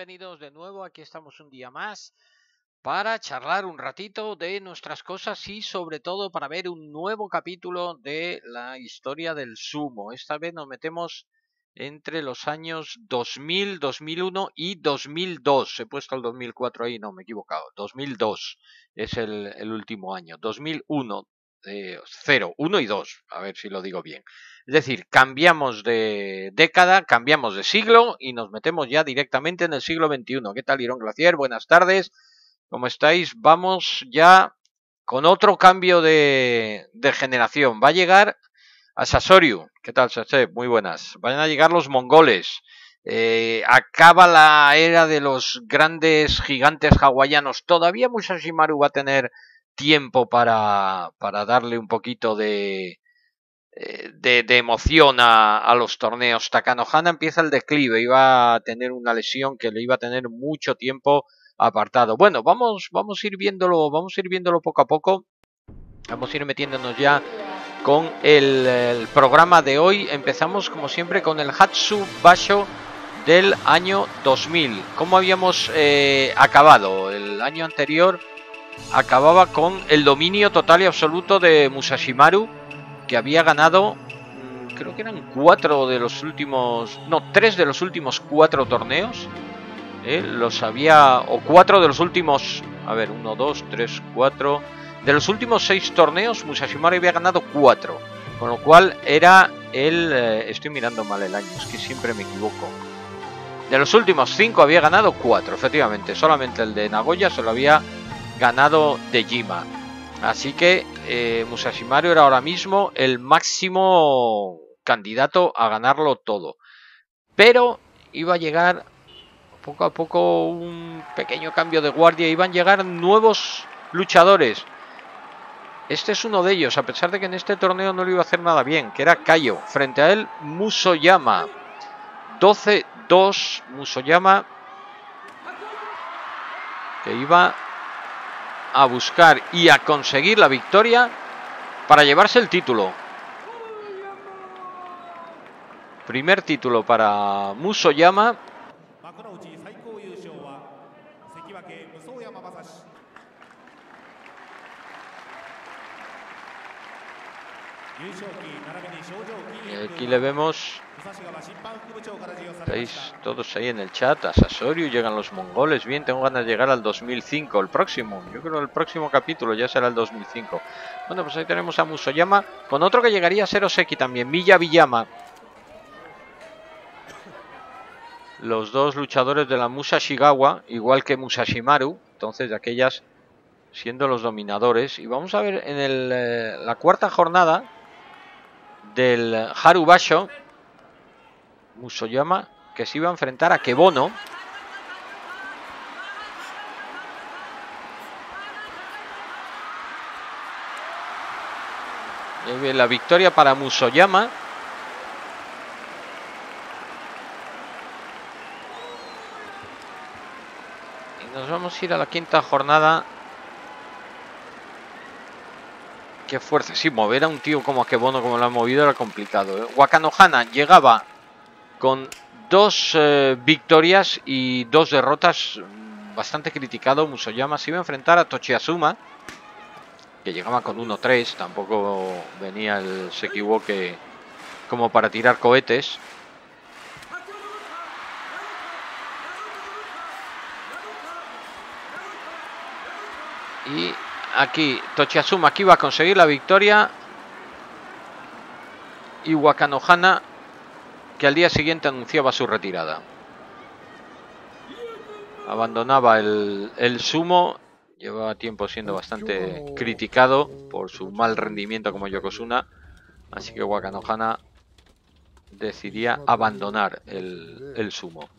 bienvenidos de nuevo, aquí estamos un día más para charlar un ratito de nuestras cosas y sobre todo para ver un nuevo capítulo de la historia del sumo. Esta vez nos metemos entre los años 2000, 2001 y 2002. He puesto el 2004 ahí, no me he equivocado. 2002 es el, el último año. 2001, eh, 0, 1 y 2, a ver si lo digo bien. Es decir, cambiamos de década, cambiamos de siglo y nos metemos ya directamente en el siglo XXI. ¿Qué tal, Irón Glacier? Buenas tardes. ¿Cómo estáis? Vamos ya con otro cambio de, de generación. Va a llegar a Sasoriu. ¿Qué tal, Sase? Muy buenas. Van a llegar los mongoles. Eh, acaba la era de los grandes gigantes hawaianos. Todavía Musashimaru va a tener tiempo para, para darle un poquito de, eh, de, emoción a, a, los torneos. Takanohana empieza el declive, iba a tener una lesión que le iba a tener mucho tiempo apartado. Bueno, vamos, vamos a ir viéndolo, vamos a ir viéndolo poco a poco. Vamos a ir metiéndonos ya con el, el programa de hoy. Empezamos como siempre con el Hatsu Basho del año 2000. ¿Cómo habíamos eh, acabado? El año anterior acababa con el dominio total y absoluto de Musashimaru, que había ganado, mm, creo que eran cuatro de los últimos, no, tres de los últimos cuatro torneos. ¿eh? Los había, o cuatro de los últimos, a ver, uno, dos, tres, cuatro. De los últimos seis torneos, Musashimaru había ganado cuatro. Con lo cual era el... Eh, estoy mirando mal el año, es que siempre me equivoco. De los últimos cinco había ganado cuatro, efectivamente. Solamente el de Nagoya se lo había ganado de Jima. Así que eh, Musashimaru era ahora mismo el máximo candidato a ganarlo todo. Pero iba a llegar poco a poco un pequeño cambio de guardia. Iban a llegar nuevos luchadores. Este es uno de ellos, a pesar de que en este torneo no lo iba a hacer nada bien, que era Kaio. Frente a él, Musoyama. 12-2, Musoyama. Que iba a buscar y a conseguir la victoria para llevarse el título. Primer título para Musoyama. Y aquí le vemos Estáis todos ahí en el chat. A Sasoriu llegan los mongoles. Bien, tengo ganas de llegar al 2005. El próximo, yo creo el próximo capítulo ya será el 2005. Bueno, pues ahí tenemos a Musoyama. Con otro que llegaría a ser Oseki también. Milla Villama. Los dos luchadores de la Musashigawa. Igual que Musashimaru. Entonces, de aquellas siendo los dominadores. Y vamos a ver en el, eh, la cuarta jornada del Harubasho Musoyama que se iba a enfrentar a Kebono. La victoria para Musoyama. Y nos vamos a ir a la quinta jornada. Qué fuerza. Sí, mover a un tío como a Kebono como lo ha movido era complicado. ¿eh? Wakanohana llegaba con dos eh, victorias y dos derrotas bastante criticado Musoyama se iba a enfrentar a Tochiazuma que llegaba con 1-3 tampoco venía el se equivoque como para tirar cohetes. Y aquí Tochiazuma aquí va a conseguir la victoria. Y Wakanohana que al día siguiente anunciaba su retirada. Abandonaba el, el sumo, llevaba tiempo siendo bastante criticado por su mal rendimiento como Yokozuna, así que Wakanohana decidía abandonar el, el sumo.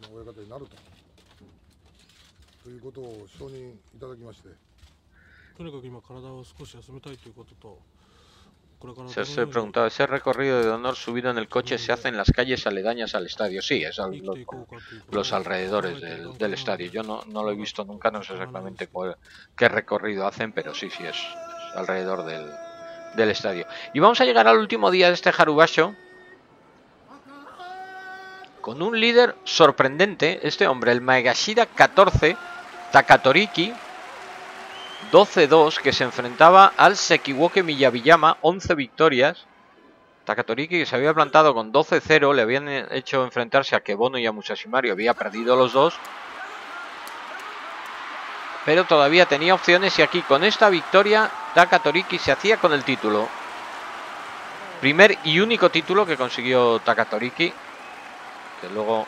Se, se preguntaba, ¿ese recorrido de honor subido en el coche se hace en las calles aledañas al estadio? Sí, es al, los, los, alrededores del, del, estadio. Yo no, no, lo he visto nunca, no sé exactamente cuál, qué recorrido hacen, pero sí, sí, es, es alrededor del, del, estadio. Y vamos a llegar al último día de este Harubasho. con un líder sorprendente, este hombre, el Maegashira 14, Takatoriki, 12-2, que se enfrentaba al Sekiwoke Miyabiyama, 11 victorias. Takatoriki, que se había plantado con 12-0, le habían hecho enfrentarse a Kebono y a Musashimari, había perdido los dos. Pero todavía tenía opciones y aquí con esta victoria Takatoriki se hacía con el título. Primer y único título que consiguió Takatoriki, que luego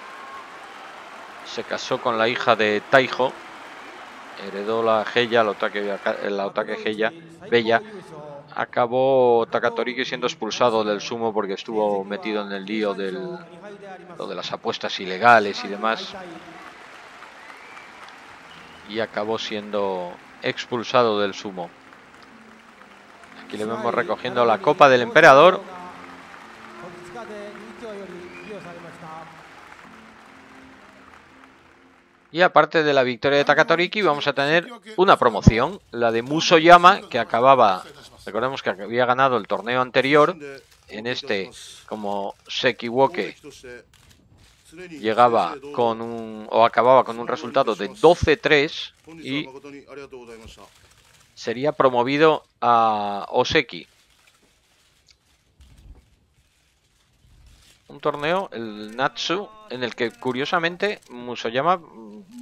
se casó con la hija de Taiho, heredó la Heya, la Otake, la Otake Heya, Bella. Acabó Takatoriki siendo expulsado del sumo porque estuvo metido en el lío del, lo de las apuestas ilegales y demás. Y acabó siendo expulsado del sumo. Aquí le vemos recogiendo la copa del emperador. Y aparte de la victoria de Takatoriki, vamos a tener una promoción, la de Musoyama, que acababa, recordemos que había ganado el torneo anterior, en este, como Sekiwoke, llegaba con un, o acababa con un resultado de 12-3 y sería promovido a Oseki. Un torneo, el Natsu, en el que curiosamente Musoyama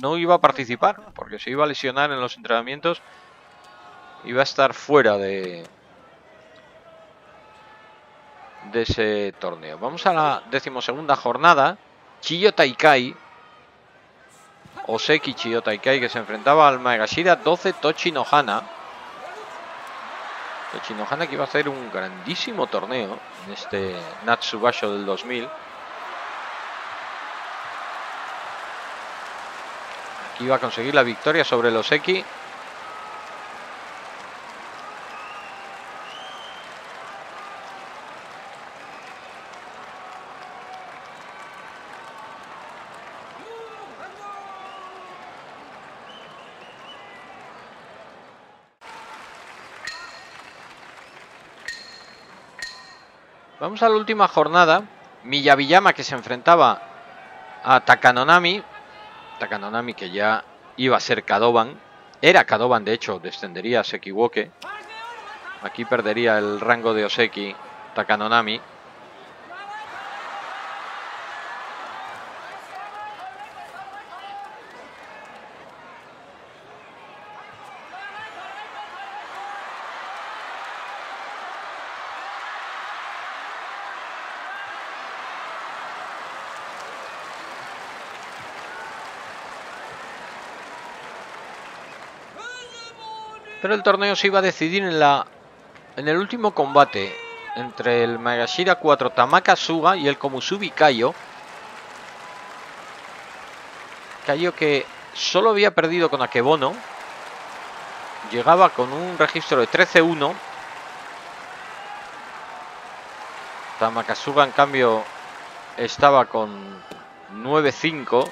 no iba a participar, porque se iba a lesionar en los entrenamientos, iba a estar fuera de, de ese torneo. Vamos a la decimosegunda jornada. Chiyo Taikai, Oseki Chiyo Taikai, que se enfrentaba al Maegashira 12 Tochi Nohana. Tochi Nohana que iba a hacer un grandísimo torneo en este Natsubasho del 2000. Iba a conseguir la victoria sobre los Oseki. Vamos a la última jornada. Miyabiyama que se enfrentaba a Takanonami. Takanonami que ya iba a ser Kadoban. Era Kadoban, de hecho, descendería a Sekiwoke. Aquí perdería el rango de Oseki Takanonami. Pero el torneo se iba a decidir en la en el último combate entre el Magashira 4 Tamaka Suga y el Komusubi Kayo. Kayo que solo había perdido con Akebono. Llegaba con un registro de 13-1. Tamakasuga en cambio estaba con 9-5.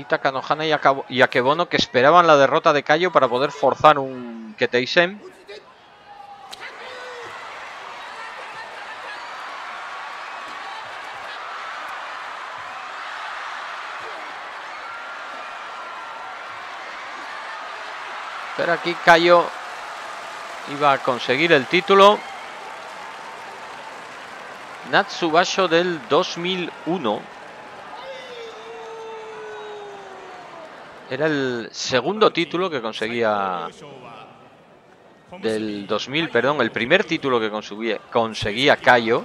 Y Takanohana y, Akabo y Akebono que esperaban la derrota de Kayo para poder forzar un Keteisen. Pero aquí Kayo iba a conseguir el título. Natsubasho del 2001. Era el segundo título que conseguía del 2000, perdón, el primer título que conseguía, conseguía Kayo.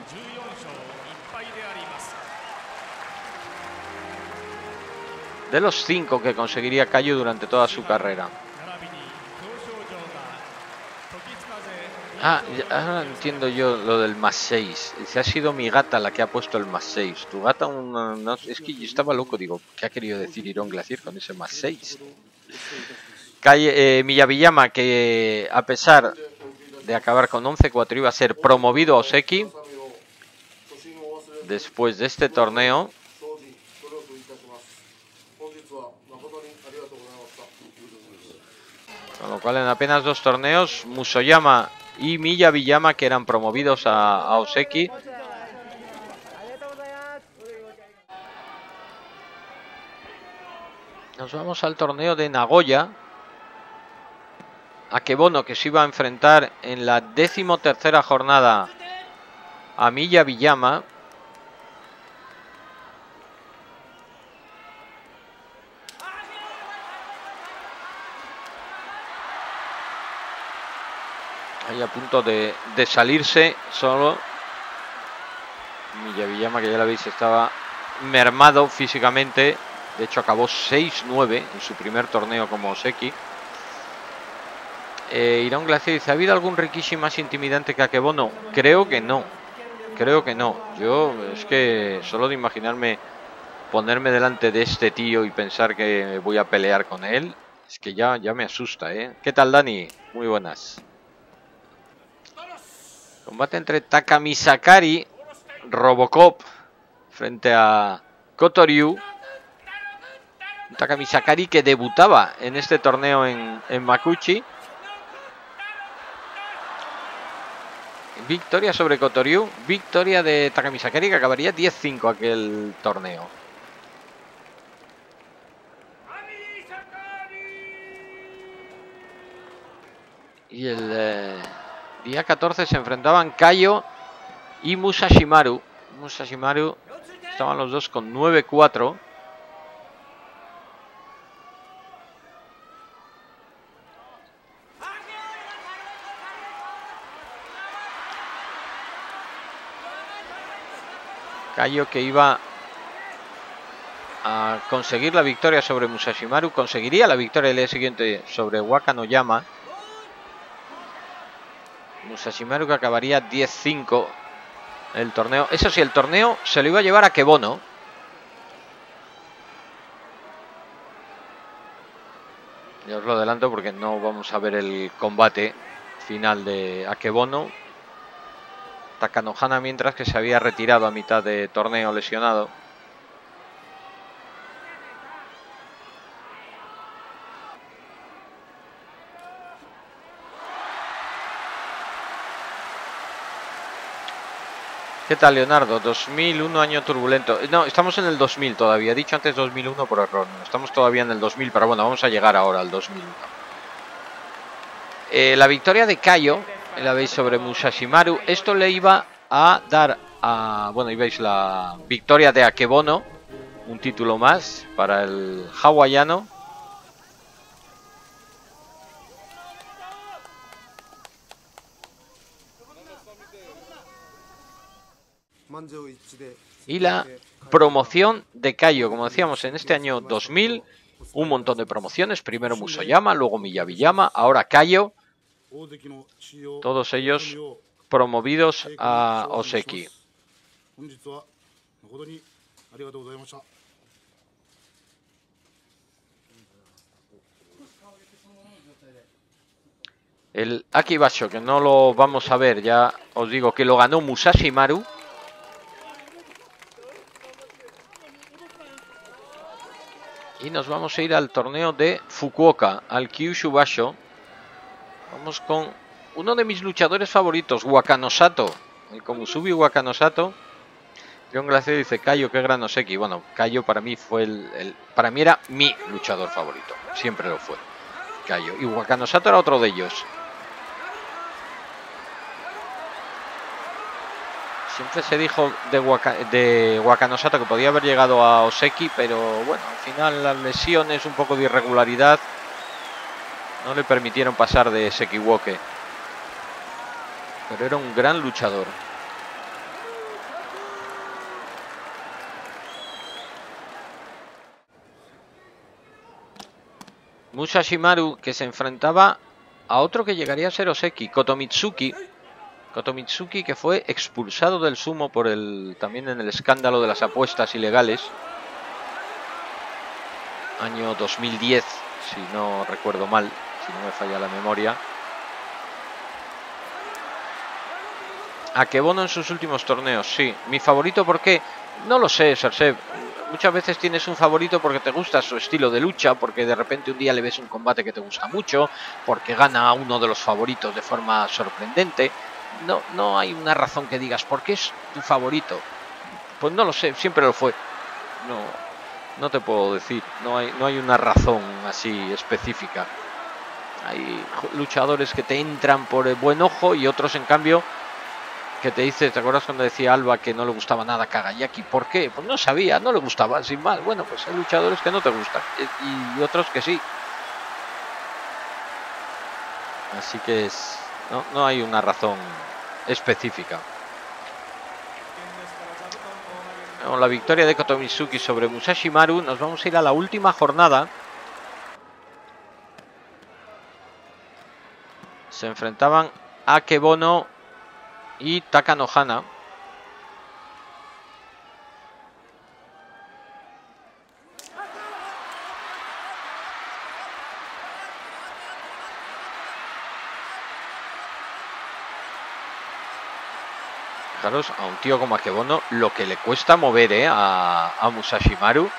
De los cinco que conseguiría Kayo durante toda su carrera. Ah, ahora entiendo yo lo del más 6. Si ha sido mi gata la que ha puesto el más 6. Tu gata, una, no, es que yo estaba loco, digo, ¿qué ha querido decir Irón Glacier con ese más 6? Calle, eh, Miyabiyama, que a pesar de acabar con 11-4 iba a ser promovido a Oseki después de este torneo. Con lo cual en apenas dos torneos Musoyama y Milla Villama que eran promovidos a, a Oseki. Nos vamos al torneo de Nagoya. Akebono que se iba a enfrentar en la décimo tercera jornada a Milla Villama. Ahí a punto de, de salirse solo. Milla Villama que ya la veis estaba mermado físicamente. De hecho acabó 6-9 en su primer torneo como Oseki. Eh, Irán Glacier dice, ¿ha habido algún Rikishi más intimidante que Akebono? Creo que no. Creo que no. Yo es que solo de imaginarme ponerme delante de este tío y pensar que voy a pelear con él, es que ya, ya me asusta, ¿eh? ¿Qué tal, Dani? Muy buenas. Combate entre Takami Sakari, Robocop, frente a Kotoryu. Takami Sakari que debutaba en este torneo en, en Makuchi. Victoria sobre Kotoryu. Victoria de Takami Sakari que acabaría 10-5 aquel torneo. Y el eh, día 14 se enfrentaban Kaio y Musashimaru. Musashimaru estaban los dos con 9-4. Kaio que iba a conseguir la victoria sobre Musashimaru, conseguiría la victoria el día siguiente sobre Wakanoyama. Musashimaru que acabaría 10-5 el torneo. Eso sí, el torneo se lo iba a llevar a Kebono. Ya os lo adelanto porque no vamos a ver el combate final de Akebono. Takanohana mientras que se había retirado a mitad de torneo lesionado. ¿Qué tal, Leonardo? 2001, año turbulento. No, estamos en el 2000 todavía. He dicho antes 2001 por error. Estamos todavía en el 2000, pero bueno, vamos a llegar ahora al 2001. Eh, la victoria de Kaio, la veis sobre Musashimaru. Esto le iba a dar a... Bueno, ahí veis la victoria de Akebono. Un título más para el hawaiano. Y la promoción de Kaio, como decíamos, en este año 2000, un montón de promociones. Primero Musoyama, luego Miyabiyama, ahora Kaio. Todos ellos promovidos a Oseki. El Akibasho, que no lo vamos a ver, ya os digo que lo ganó Musashi Maru. Y nos vamos a ir al torneo de Fukuoka, al Kyushu Basho. Vamos con uno de mis luchadores favoritos, Wakanosato. El Komusubi Wakanosato. John Glacier dice, Kaio, qué gran Oseki. Bueno, Kaio para mí fue el, Para mí era mi luchador favorito. Siempre lo fue. Kaio. Y Wakanosato era otro de ellos. Siempre se dijo de, Waka, Wakanosato que podía haber llegado a Oseki, pero bueno, al final las lesiones, un poco de irregularidad, no le permitieron pasar de Sekiwoke. Pero era un gran luchador. Musashimaru que se enfrentaba a otro que llegaría a ser Oseki, Kotomitsuki. Kotomitsuki que fue expulsado del sumo por el también en el escándalo de las apuestas ilegales. Año 2010, si no recuerdo mal, si no me falla la memoria. Akebono en sus últimos torneos, sí. Mi favorito, ¿por qué? No lo sé, Serse. muchas veces tienes un favorito porque te gusta su estilo de lucha, porque de repente un día le ves un combate que te gusta mucho, porque gana a uno de los favoritos de forma sorprendente. No, no hay una razón que digas, ¿por qué es tu favorito? Pues no lo sé, siempre lo fue. No, no te puedo decir, no hay, no hay una razón así específica. Hay luchadores que te entran por el buen ojo y otros en cambio que te dice, ¿te acuerdas cuando decía Alba que no le gustaba nada Kagayaki? ¿Por qué? Pues no sabía, no le gustaba, sin mal. Bueno, pues hay luchadores que no te gustan eh, y otros que sí. Así que es, no, no hay una razón específica. Con la victoria de Kotomizuki sobre Musashi Maru, nos vamos a ir a la última jornada. Se enfrentaban Akebono y Takanohana. A un tío como Akebono lo que le cuesta mover eh, a, a Musashimaru.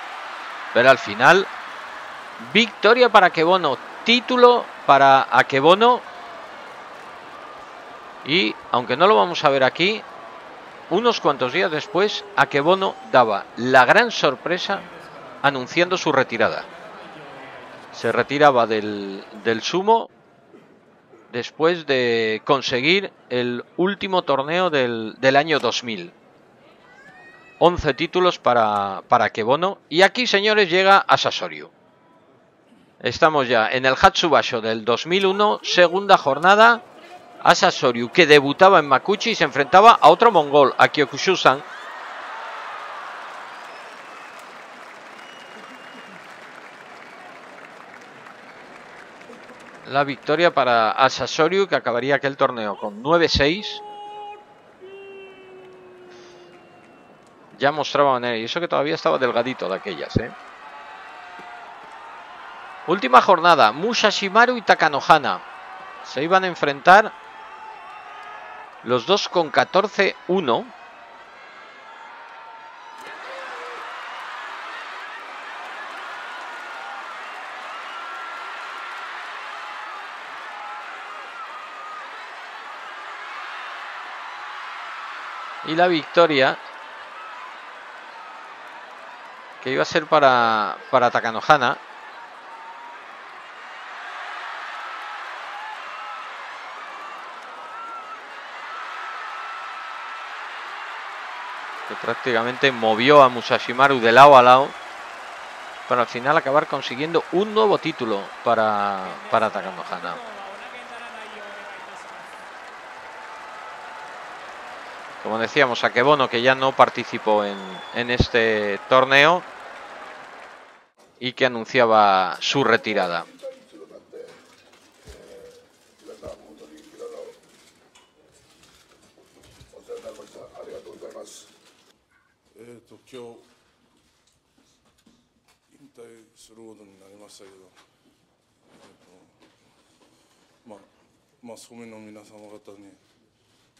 Pero al final, victoria para Akebono, título para Akebono y aunque no lo vamos a ver aquí, unos cuantos días después, Akebono daba la gran sorpresa anunciando su retirada. Se retiraba del, del sumo después de conseguir el último torneo del, del año 2000. 11 títulos para, para Akebono. Y aquí, señores, llega a. Estamos ya en el Hatsubasho del 2001, segunda jornada. Soryu, que debutaba en Makuchi y se enfrentaba a otro mongol, a Kyokushusan. La victoria para Asa Soryu, que acabaría aquel torneo con 9-6. Ya mostraba y eso que todavía estaba delgadito de aquellas, ¿eh? Última jornada, Musashimaru y Takanohana se iban a enfrentar los dos con 14-1. Y la victoria que iba a ser para, para Takanohana prácticamente movió a Musashimaru de lado a lado para al final acabar consiguiendo un nuevo título para, para Takanohana. Como decíamos, Akebono que ya no participó en, en este torneo y que anunciaba su retirada.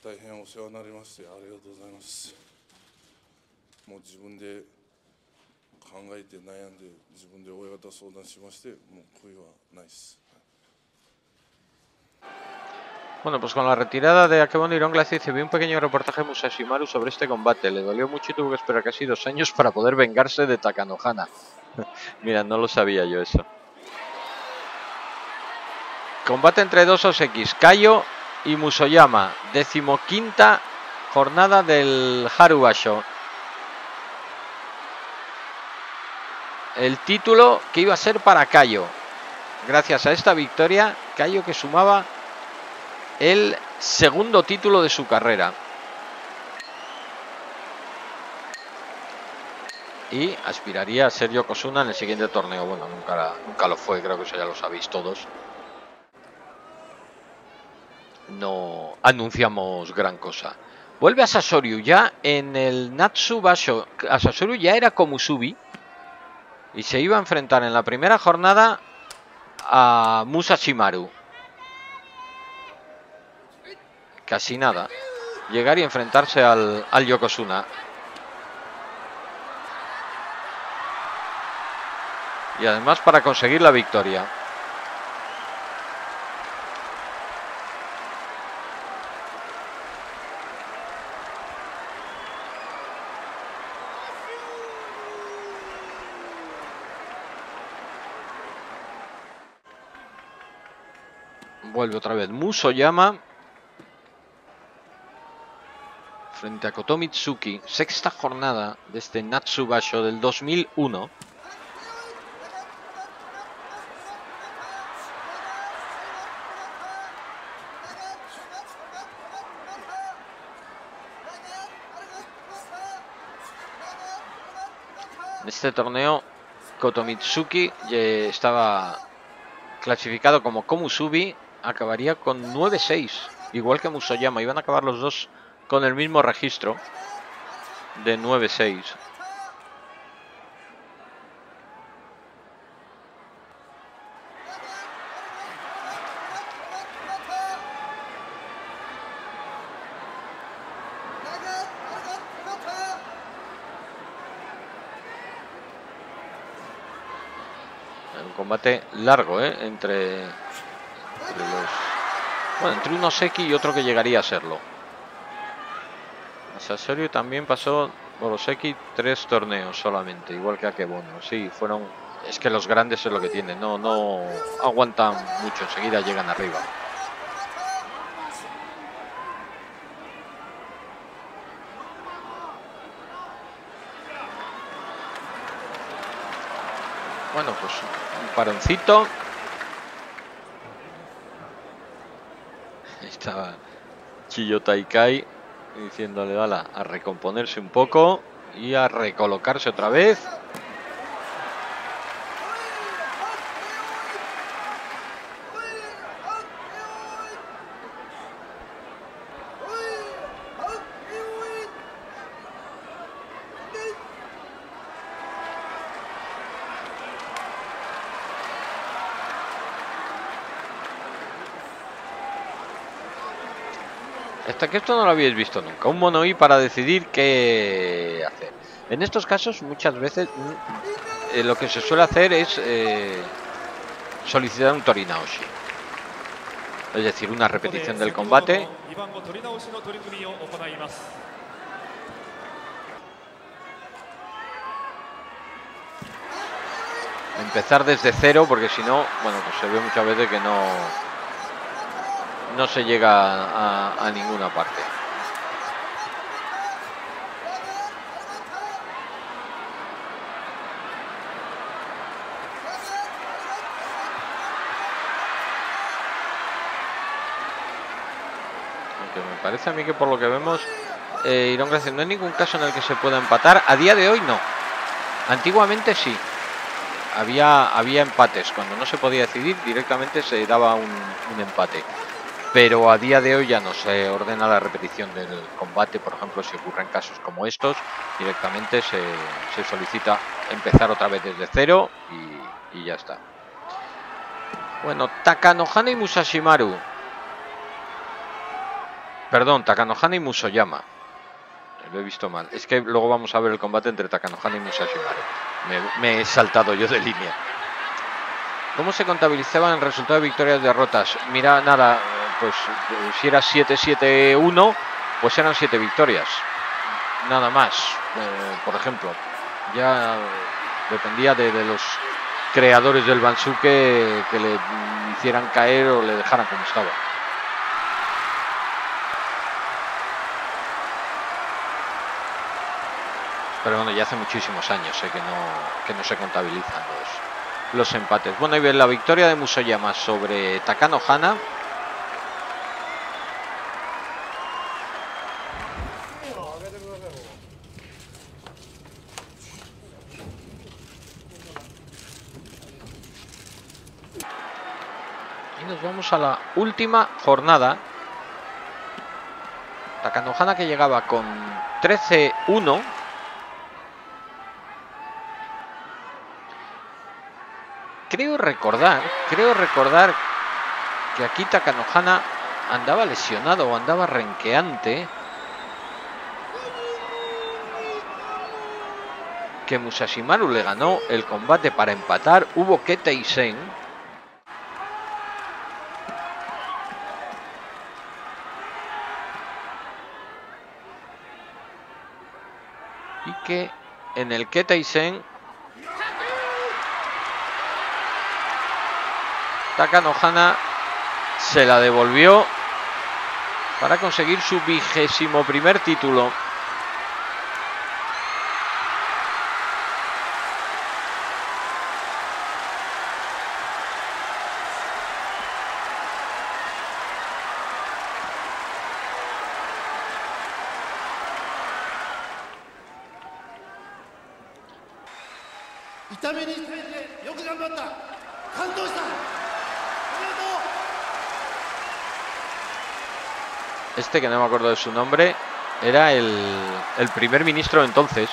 大変お世話になりましてありがとうございますもう自分で考えて悩んで自分で親方相談しましてもう悔いはないです Bueno, pues con la retirada de Akebono Irón Glacier se vio un pequeño reportaje de Musashimaru sobre este combate. Le dolió mucho y tuvo que esperar casi dos años para poder vengarse de Takanohana. Mira, no lo sabía yo eso. Combate entre dos Osx, Kayo y Musoyama. Decimoquinta jornada del Harubasho. El título que iba a ser para Kayo. Gracias a esta victoria, Kayo que sumaba el segundo título de su carrera. Y aspiraría a ser Yokozuna en el siguiente torneo. Bueno, nunca, nunca lo fue, creo que eso ya lo sabéis todos. No anunciamos gran cosa. Vuelve a Sasoryu ya en el Natsubasho. A Sasoryu ya era como Subi. Y se iba a enfrentar en la primera jornada a Musashimaru. casi nada, llegar y enfrentarse al, al Yokozuna. Y además para conseguir la victoria. Vuelve otra vez Muso llama. Frente a Kotomitsuki. Sexta jornada de este Natsubasho del 2001. En este torneo Kotomitsuki estaba clasificado como Komusubi acabaría con 9-6, igual que Musoyama. Iban a acabar los dos con el mismo registro de 9-6. Un combate largo, ¿eh? Entre bueno, entre uno Seki y otro que llegaría a serlo. Sasori también pasó Boroseki tres torneos solamente, igual que Akebono. Sí, fueron. Es que los grandes es lo que tienen, no, no aguantan mucho, enseguida llegan arriba. Bueno, pues un paroncito estaba Chiyo Taikai diciéndole a recomponerse un poco y a recolocarse otra vez. Hasta que esto no lo habéis visto nunca. Un mono para decidir qué hacer. En estos casos, muchas veces mm, eh, lo que se suele hacer es eh, solicitar un Torinaoshi. Es decir, una repetición del combate. Empezar desde cero, porque si no, bueno, pues se ve muchas veces que no, no se llega a, ninguna parte. Aunque me parece a mí que por lo que vemos, eh, Irón Gracia no hay ningún caso en el que se pueda empatar. A día de hoy no. Antiguamente sí. Había, había empates. Cuando no se podía decidir, directamente se daba un empate pero a día de hoy ya no se ordena la repetición del combate, por ejemplo, si ocurren casos como estos, directamente se, solicita empezar otra vez desde cero y, ya está. Bueno, Takanohana y Musashimaru. Perdón, Takanohana y Musoyama. Lo he visto mal. Es que luego vamos a ver el combate entre Takanohana y Musashimaru. Me, me he saltado yo de línea. ¿Cómo se contabilizaban el resultado de victorias y derrotas? Mira, nada, pues eh, si era 7-7-1, pues eran 7 victorias. Nada más, eh, por ejemplo. Ya dependía de, los creadores del Bansuke que le hicieran caer o le dejaran como estaba. Pero bueno, ya hace muchísimos años eh, que, no, que no se contabilizan los, los empates. Bueno, y la victoria de Musoyama sobre Takano Hana a la última jornada. Takanohana que llegaba con 13-1. Creo recordar, creo recordar que aquí Takanohana andaba lesionado o andaba renqueante. que Musashimaru le ganó el combate para empatar. Hubo Keteisen. Y que en el Keteisen Takanohana se la devolvió para conseguir su vigésimo primer título. Este, que no me acuerdo de su nombre, era el, primer ministro entonces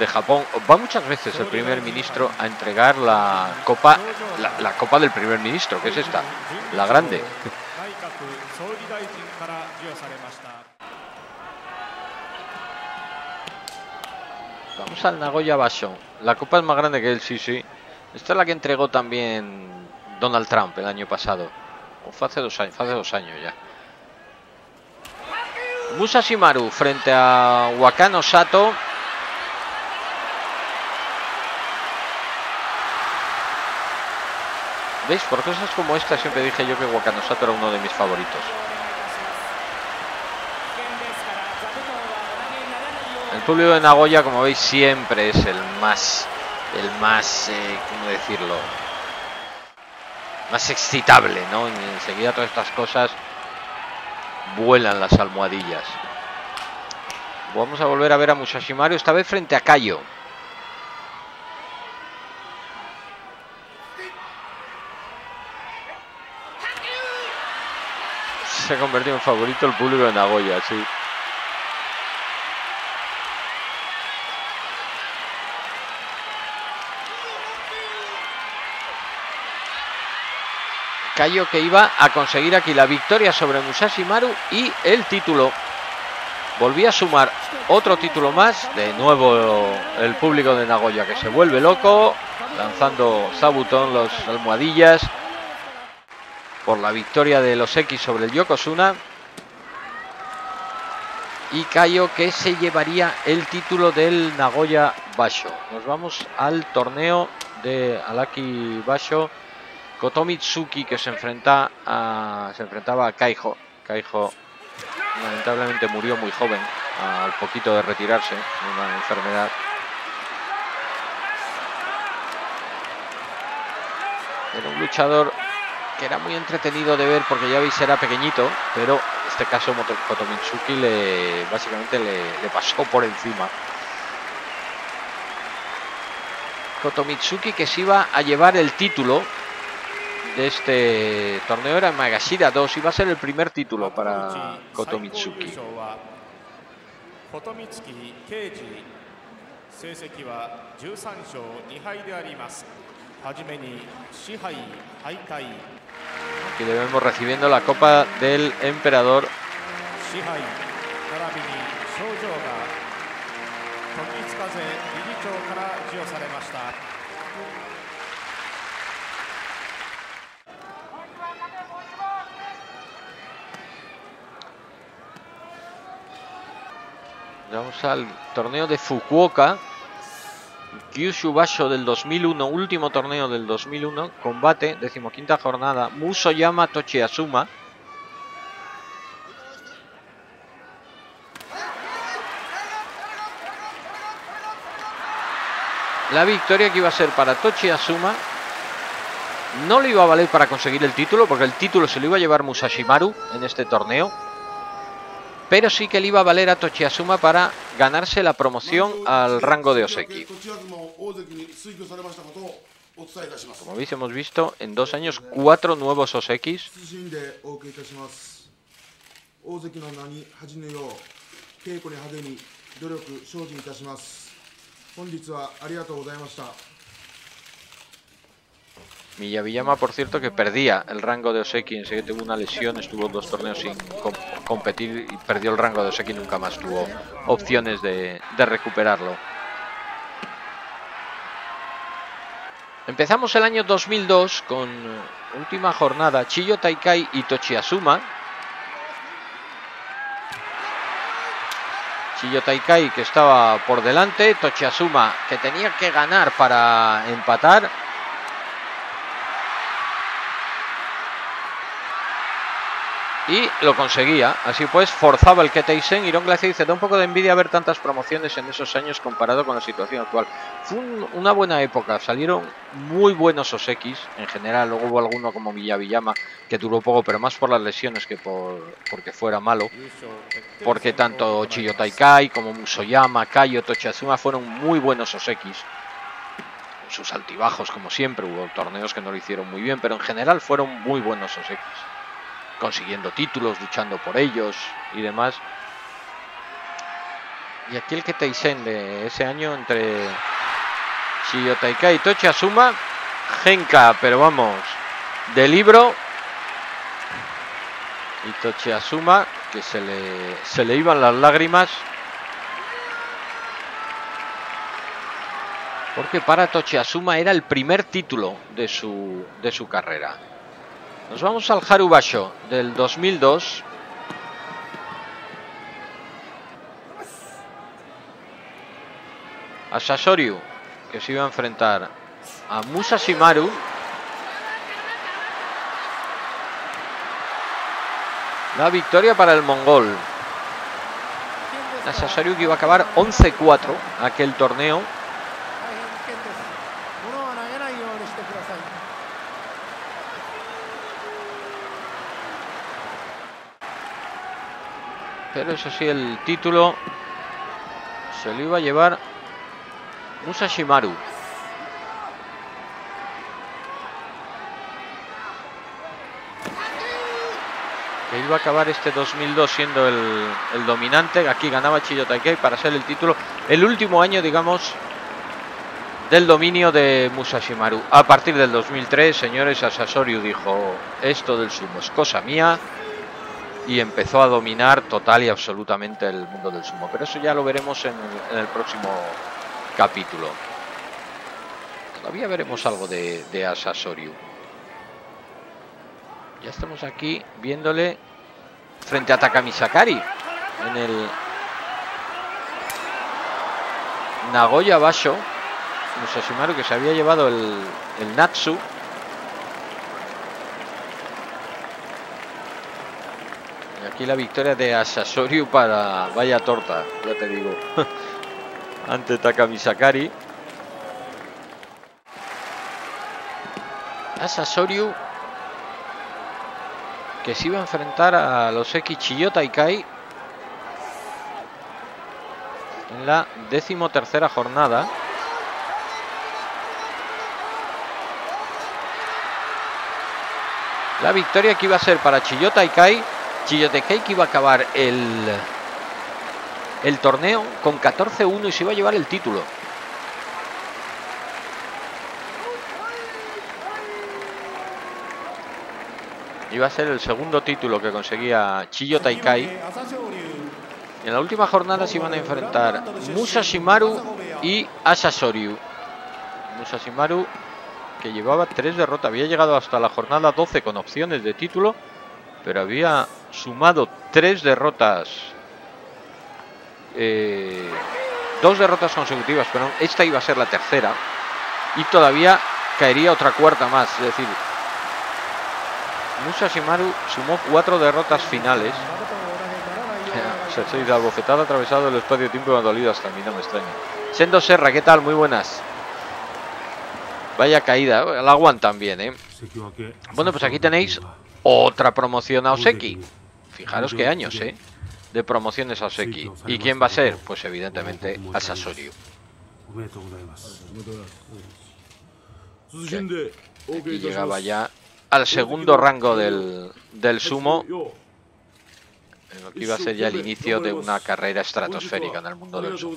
de Japón. Va muchas veces el primer ministro a entregar la copa, la, copa del primer ministro, que es esta, la grande. Vamos al Nagoya Basho. La copa es más grande que él, sí, sí. Esta es la que entregó también Donald Trump el año pasado. O hace dos años, fue hace dos años ya. Musashimaru frente a Wakano Sato. ¿Veis? Por cosas como esta siempre dije yo que Wakano Sato era uno de mis favoritos. El público de Nagoya, como veis, siempre es el más, el más, eh, ¿cómo decirlo? Más excitable, ¿no? Enseguida todas estas cosas vuelan las almohadillas. Vamos a volver a ver a Musashimaru, esta vez frente a Kayo. Se ha convertido en favorito el público de Nagoya, sí. Kayo que iba a conseguir aquí la victoria sobre Musashimaru y el título. Volvía a sumar otro título más. De nuevo el público de Nagoya que se vuelve loco. Lanzando Zabuton los almohadillas. Por la victoria de los X sobre el Yokozuna. Y Kayo que se llevaría el título del Nagoya Basho. Nos vamos al torneo de Alaki Basho. Kotomitsuki que se enfrenta a, se enfrentaba a Kaijo. Kaijo lamentablemente murió muy joven, al poquito de retirarse de una enfermedad. Era un luchador que era muy entretenido de ver porque ya veis era pequeñito, pero en este caso Kotomitsuki le básicamente le, le pasó por encima. Kotomitsuki que se iba a llevar el título de este torneo era Magashira 2 y va a ser el primer título para Kotomitsuki. Aquí le vemos recibiendo la copa del emperador. Vamos al torneo de Fukuoka. Kyushu Basho del 2001, último torneo del 2001. Combate, decimoquinta jornada. Musoyama Tochiasuma. La victoria que iba a ser para Tochiasuma no le iba a valer para conseguir el título, porque el título se lo iba a llevar Musashimaru en este torneo pero sí que le iba a valer a Tochiasuma para ganarse la promoción al rango de Oseki. Como veis, hemos visto en dos años cuatro nuevos Osekis. Miyabiyama, por cierto, que perdía el rango de Oseki, enseguida tuvo una lesión, estuvo dos torneos sin competir y perdió el rango de Oseki, nunca más tuvo opciones de, de recuperarlo. Empezamos el año 2002 con última jornada. Chiyo Taikai y Tochiasuma. Chiyo Taikai que estaba por delante, Tochiasuma que tenía que ganar para empatar y lo conseguía. Así pues, forzaba el Keteisen. Iron Glacier dice: Da un poco de envidia ver tantas promociones en esos años comparado con la situación actual. Fue una buena época. Salieron muy buenos Osekis en general. Luego hubo alguno como Villavillama que duró poco, pero más por las lesiones que por porque fuera malo. Porque tanto Chiyo Taikai como Musoyama, Kaio, Tochazuma fueron muy buenos Osekis. Sus altibajos, como siempre, hubo torneos que no lo hicieron muy bien, pero en general fueron muy buenos Osekis consiguiendo títulos, luchando por ellos y demás. Y aquí el que Teisen de ese año entre Shiyotaika y Tochi Asuma, Genka, pero vamos, de libro. Y Tochi Asuma, que se le, se le iban las lágrimas. Porque para Tochi Asuma era el primer título de su, de su carrera. Nos vamos al Harubasho del 2002. A Sasoryu, que se iba a enfrentar a Musashimaru. La victoria para el mongol. A Sasoryu que iba a acabar 11-4 aquel torneo. Pero eso sí, el título se lo iba a llevar Musashimaru. Que iba a acabar este 2002 siendo el, dominante. Aquí ganaba Chiyo Taikai para ser el título. El último año, digamos, del dominio de Musashimaru. A partir del 2003, señores, Asasoryu dijo, esto del sumo es cosa mía y empezó a dominar total y absolutamente el mundo del sumo. Pero eso ya lo veremos en el, próximo capítulo. Todavía veremos algo de, de Asasoryu. Ya estamos aquí viéndole frente a Takami Sakari en el Nagoya Basho. Musashimaru que se había llevado el, el Natsu aquí la victoria de Asasoryu para vaya torta, ya te digo. Ante Takami Sakari. Asasoryu que se iba a enfrentar a los X Chiyota Kai en la decimotercera jornada. La victoria que iba a ser para Chiyota Kai Chiyotei que iba a acabar el, el torneo con 14-1 y se iba a llevar el título. Iba a ser el segundo título que conseguía Chiyo Taikai. En la última jornada se iban a enfrentar Musashimaru y Asasoryu. Musashimaru que llevaba tres derrotas, había llegado hasta la jornada 12 con opciones de título, pero había sumado tres derrotas. Eh, dos derrotas consecutivas, pero esta iba a ser la tercera. Y todavía caería otra cuarta más. Es decir, Musa Shimaru sumó cuatro derrotas finales. Se ha ido bofetada atravesado el espacio-tiempo dolido hasta a mí, no me extraña. Sendo Serra, ¿qué tal? Muy buenas. Vaya caída, la aguantan bien, ¿eh? Bueno, pues aquí tenéis otra promoción a Oseki. Fijaros qué años, ¿eh? De promociones a Oseki. ¿Y quién va a ser? Pues evidentemente a Sasoryu. Aquí llegaba ya al segundo rango del, del sumo. En lo que iba a ser ya el inicio de una carrera estratosférica en el mundo del sumo.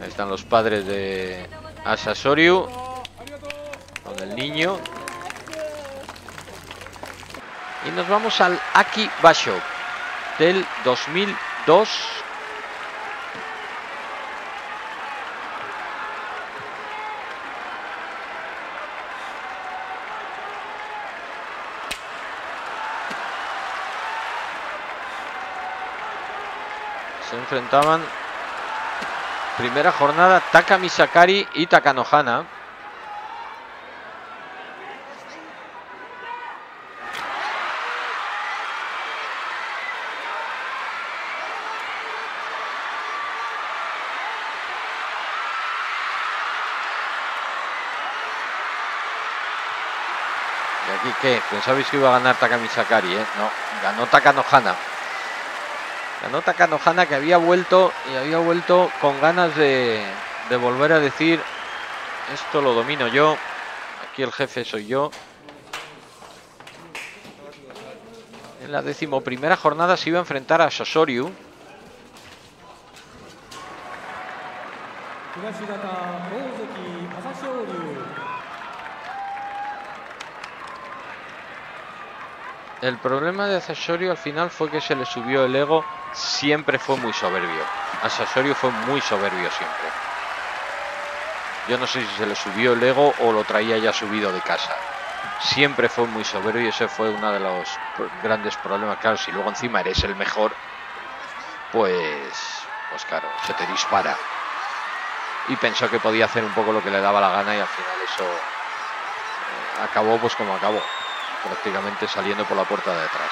Ahí están los padres de Asasoryu con el niño. Y nos vamos al Aki Basho. del 2002. Se enfrentaban primera jornada Taka Misakari y Takanohana. ¿Y aquí qué? Pensabais que iba a ganar Taka Misakari, ¿eh? No, ganó Takanohana. Ganó Takanohana que había vuelto y había vuelto con ganas de, de volver a decir esto lo domino yo, aquí el jefe soy yo. En la decimoprimera jornada se iba a enfrentar a Sosoryu. El problema de Sasori al final fue que se le subió el ego, siempre fue muy soberbio. A Sasori fue muy soberbio siempre. Yo no sé si se le subió el ego o lo traía ya subido de casa. Siempre fue muy soberbio y ese fue uno de los grandes problemas. Claro, si luego encima eres el mejor, pues, pues claro, se te dispara. Y pensó que podía hacer un poco lo que le daba la gana y al final eso eh, acabó pues como acabó prácticamente saliendo por la puerta de atrás.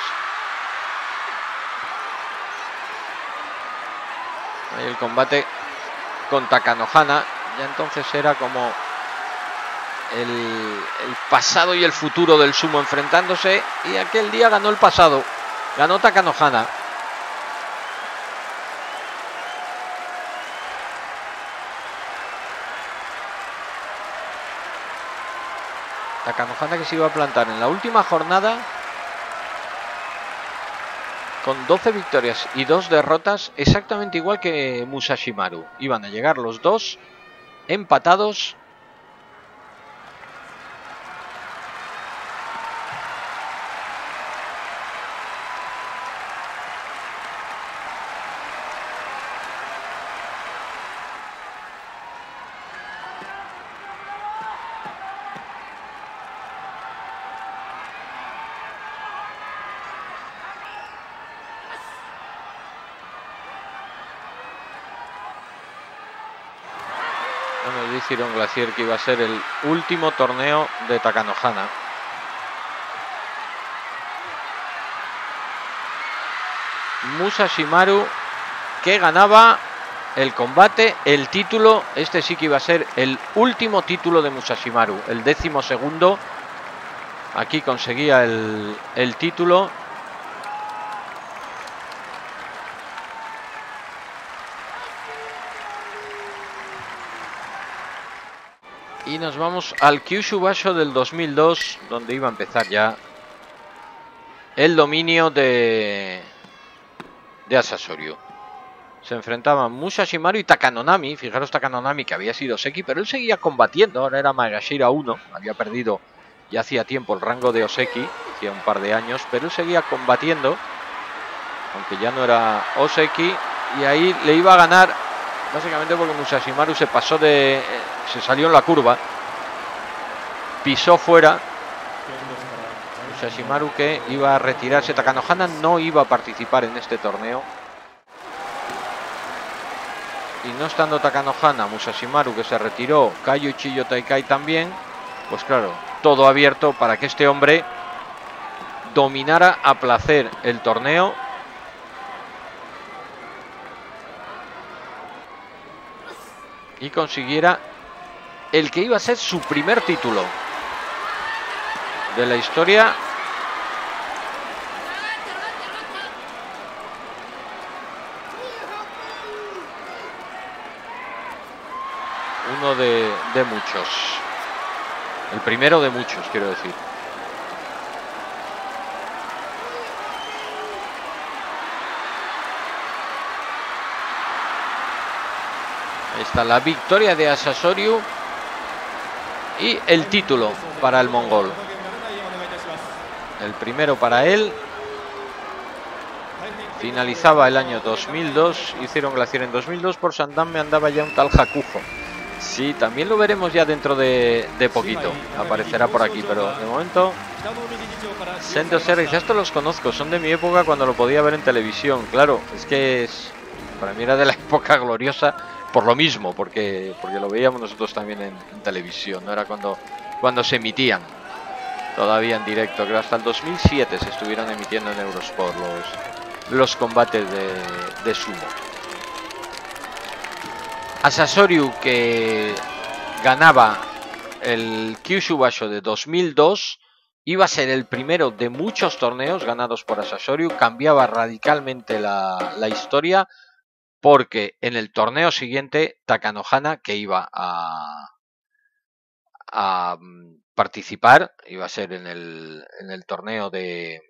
El combate con Takanohana, ya entonces era como el, el pasado y el futuro del sumo enfrentándose y aquel día ganó el pasado, ganó Takanohana. Takanohana que se iba a plantar en la última jornada con 12 victorias y 2 derrotas, exactamente igual que Musashimaru. Iban a llegar los dos empatados. Dijeron Glacier que iba a ser el último torneo de Takanohana. Musashimaru que ganaba el combate, el título. Este sí que iba a ser el último título de Musashimaru, el décimo segundo. Aquí conseguía el, el título. Vamos al Kyushu Basho del 2002, donde iba a empezar ya el dominio de, de Asasoryu. Se enfrentaban Musashimaru y Takanonami. Fijaros Takanonami que había sido Seki, pero él seguía combatiendo. Ahora era Magashira 1. Había perdido ya hacía tiempo el rango de Oseki, hacía un par de años, pero él seguía combatiendo. Aunque ya no era Oseki. Y ahí le iba a ganar, básicamente porque Musashimaru se pasó de... eh, se salió en la curva pisó fuera Shashimaru que iba a retirarse. Takanohana no iba a participar en este torneo. Y no estando Takanohana, Musashimaru que se retiró, Kayu Chiyo Taikai también, pues claro, todo abierto para que este hombre dominara a placer el torneo. Y consiguiera el que iba a ser su primer título de la historia. Uno de, muchos. El primero de muchos quiero decir. Ahí está la victoria de Asasoryu y el título para el mongol el primero para él finalizaba el año 2002, hicieron Glaciar en 2002, por me andaba ya un tal Hakujo. Sí, también lo veremos ya dentro de, poquito, aparecerá por aquí, pero de momento... Sendo Series, estos los conozco, son de mi época cuando lo podía ver en televisión, claro, es que es, para mí era de la época gloriosa por lo mismo, porque, porque lo veíamos nosotros también en, televisión, no era cuando, cuando se emitían todavía en directo, que hasta el 2007 se estuvieron emitiendo en Eurosport los, los combates de, de sumo. Asasoriu que ganaba el Kyushu Basho de 2002 iba a ser el primero de muchos torneos ganados por Asasoriu, cambiaba radicalmente la, la historia porque en el torneo siguiente Takanohana, que iba a, a participar, iba a ser en el, en el torneo de,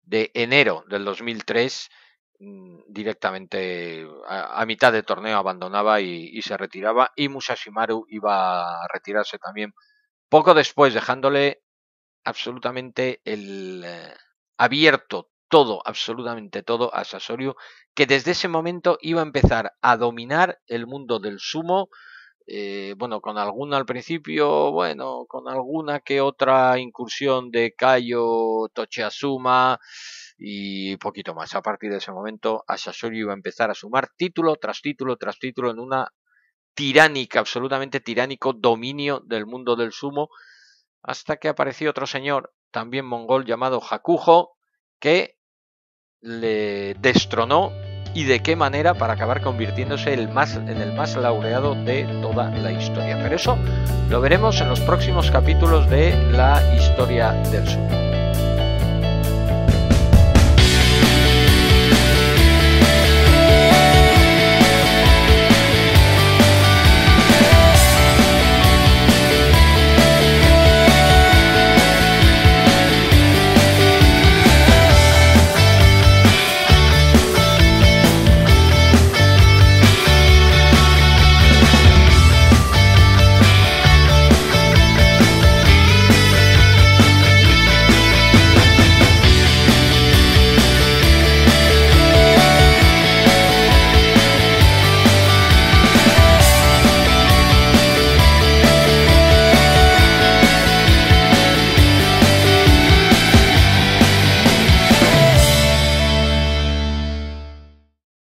de enero del 2003, mm, directamente a, mitad de torneo abandonaba y, se retiraba y Musashimaru iba a retirarse también. Poco después dejándole absolutamente el eh, abierto todo, absolutamente todo a Sasoriu, que desde ese momento iba a empezar a dominar el mundo del sumo, eh, bueno, con alguna al principio, bueno, con alguna que otra incursión de Kayo, Tochiasuma y poquito más. A partir de ese momento, Sasoriu iba a empezar a sumar título tras título tras título en una tiránica, absolutamente tiránico dominio del mundo del sumo, hasta que apareció otro señor, también mongol, llamado Hakujo, que le destronó y de qué manera para acabar convirtiéndose el más, en el más laureado de toda la historia. Pero eso lo veremos en los próximos capítulos de la historia del sur.